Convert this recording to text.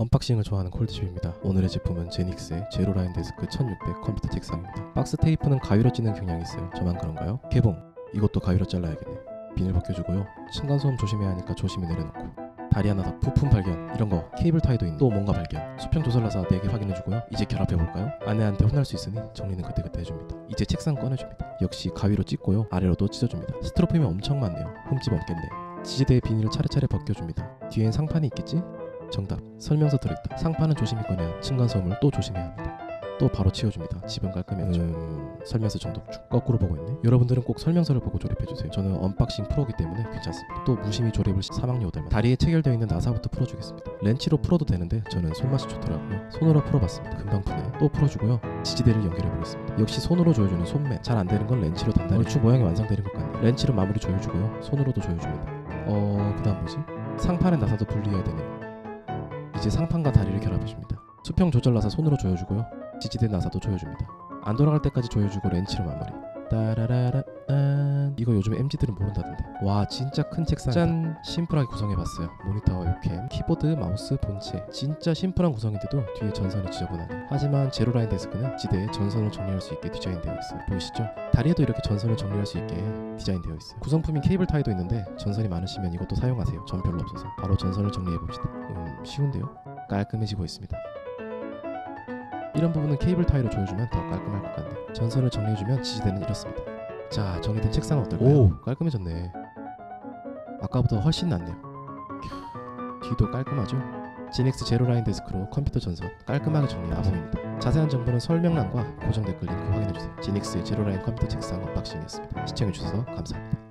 unboxing을 좋아하는 콜드십입니다. 오늘의 제품은 제닉스의 제로라인 데스크 1600 컴퓨터 책상입니다. 박스 테이프는 가위로 찢는 경향이 있어요. 저만 그런가요? 개봉. 이것도 가위로 잘라야겠네. 비닐 벗겨주고요. 층간소음 조심해야 하니까 조심히 내려놓고 다리 하나 더 부품 발견 이런 거 케이블 타이도 있는 또 뭔가 발견 수평 조절 나사 4개 확인해주고요 이제 결합해볼까요? 아내한테 혼날 수 있으니 정리는 그때그때 해줍니다 이제 책상 꺼내줍니다 역시 가위로 찢고요 아래로도 찢어줍니다 스티로폼이 엄청 많네요 흠집 없겠네 지지대의 비닐을 차례차례 벗겨줍니다 뒤엔 상판이 있겠지? 정답 설명서 들어있다. 상판은 조심히 꺼내야 층간소음을 또 조심해야 합니다. 또 바로 치워줍니다. 집은 깔끔해야죠. 음... 설명서 정독 중. 거꾸로 보고 있네. 여러분들은 꼭 설명서를 보고 조립해주세요. 저는 unboxing 프로기 때문에 괜찮습니다. 또 무심히 조립을 시- 사막리 오달만 다리에 체결되어 있는 나사부터 풀어주겠습니다. 렌치로 풀어도 되는데 저는 손맛이 좋더라고요. 손으로 풀어봤습니다. 금방 푸네. 또 풀어주고요. 지지대를 연결해보겠습니다. 역시 손으로 조여주는 손맛. 잘 안되는 건 렌치로 단단히 얼추 모양이 완성되는 것 같네요 렌치로 마무리 조여주고요. 손으로도 조여줍니다. 어... 그 다음 뭐지? 상판의 나사도 분리해야 되네요 이제 상판과 다리를 결합해줍니다. 수평 조절 나사 손으로 조여주고요. 지지대 나사도 조여줍니다. 안 돌아갈 때까지 조여주고 렌치로 마무리. 따라라라 안 이거 요즘 MZ들은 모른다던데. 와 진짜 큰 책상 짠. 심플하게 구성해봤어요. 모니터와 웹캠 키보드 마우스 본체. 진짜 심플한 구성인데도 뒤에 전선이 지저분하네 하지만 제로라인 데스크는 지대에 전선을 정리할 수 있게 디자인되어 있어요. 보이시죠? 다리에도 이렇게 전선을 정리할 수 있게 디자인되어 있어요. 구성품인 케이블 타이도 있는데 전선이 많으시면 이것도 사용하세요. 전 별로 없어서. 바로 전선을 정리해봅시다. 음 쉬운데요? 깔끔해지고 있습니다. 이런 부분은 케이블 타이로 조여주면 더 깔끔할 것 같네요. 전선을 정리해주면 지지대는 이렇습니다. 자, 정리된 책상은 어떨까요? 오, 깔끔해졌네. 아까보다 훨씬 낫네요. 캬, 뒤도 깔끔하죠? 제닉스 제로라인 데스크로 컴퓨터 전선 깔끔하게 정리한 아범입니다. 자세한 정보는 설명란과 고정 댓글 링크 확인해주세요. 제닉스의 제로라인 컴퓨터 책상 unboxing이었습니다. 시청해주셔서 감사합니다.